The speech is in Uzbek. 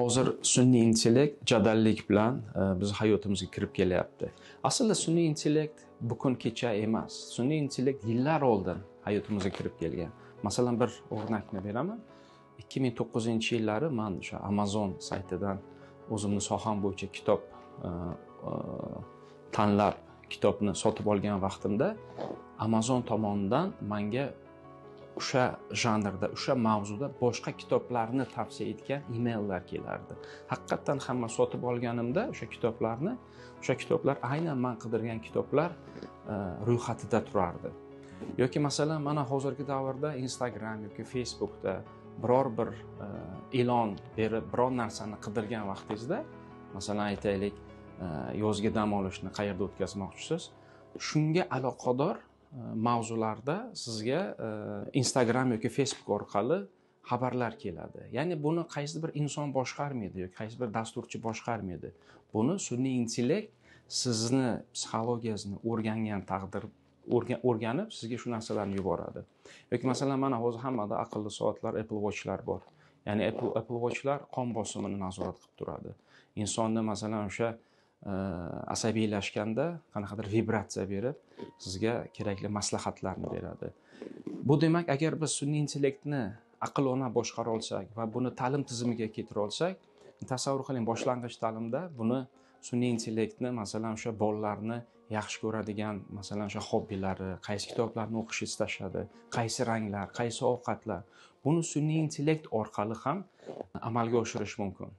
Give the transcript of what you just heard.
hozir sun'iy intellekt jadallik bilan e, bizni hayotimizga kirib kelyapti. Aslida sun'iy intellekt bugun kecha emas. Sun'iy intellekt yillar oldin hayotimizga kirib kelgan. Masalan bir o'rnakni beraman. ikki ming to'qqizinchi yillari man o'sha amazon saytidan o'zimni soham bo'yicha kitob e, e, tanlab kitobni sotib olgan vaqtimda amazon tomonidan manga o'sha janrda o'sha mavzuda boshqa kitoblarni tavsiya etgan emaillar kelardi. Haqiqatdan hamma sotib olganimda o'sha kitoblarni o'sha kitoblar aynan man qidirgan kitoblar e, ro'yxatida turardi. Yoki masalan mana hozirgi davrda instagram yoki facebookda biror bir e, e'lon berib biror narsani qidirgan vaqtingizda masalan aytaylik e, yozgi dam olishni qayerda o'tkazmoqchisiz? Shunga aloqador mavzularda sizga e, instagram yoki facebook orqali xabarlar keladi. Ya'ni buni qaysi bir inson boshqarmaydi yoki qaysi bir dasturchi boshqarmaydi? Buni sun'iy intellekt sizni psixologiyangizni o'rgangan taqdir o'rganib sizga shu narsalarni yuboradi. Yoki masalan mana hozir hammada aqlli soatlar apple watchlar bor. Ya'ni apple, apple watchlar qon bosimini nazorat qilib turadi. Insonni masalan o'sha Э, asabiylashganda qanaqadir vibratsiya berib sizga kerakli maslahatlarni beradi. Bu demak agar biz sun'iy intellektni aqlona boshqara olsak va buni ta'lim tizimiga keltira olsak tasavvur qiling boshlang'ich ta'limda buni sun'iy intellektni masalan o'sha bolalarni yaxshi ko'radigan masalan o'sha hobbilari qaysi kitoblarni o'qishni istashadi qaysi ranglar qaysi ovqatlar buni sun'iy intellekt orqali ham amalga oshirish mumkin.